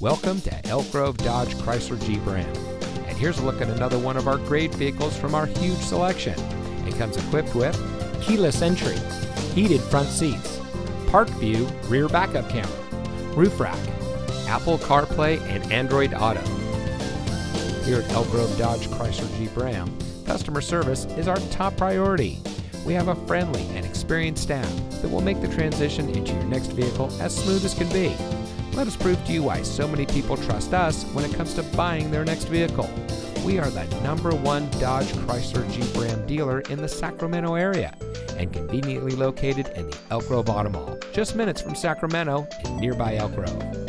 Welcome to Elk Grove Dodge Chrysler Jeep Ram. And here's a look at another one of our great vehicles from our huge selection. It comes equipped with keyless entry, heated front seats, park view rear backup camera, roof rack, Apple CarPlay and Android Auto. Here at Elk Grove Dodge Chrysler Jeep Ram, customer service is our top priority. We have a friendly and experienced staff that will make the transition into your next vehicle as smooth as can be. Let us prove to you why so many people trust us when it comes to buying their next vehicle. We are the number one Dodge Chrysler Jeep Ram dealer in the Sacramento area and conveniently located in the Elk Grove Auto Mall, just minutes from Sacramento and nearby Elk Grove.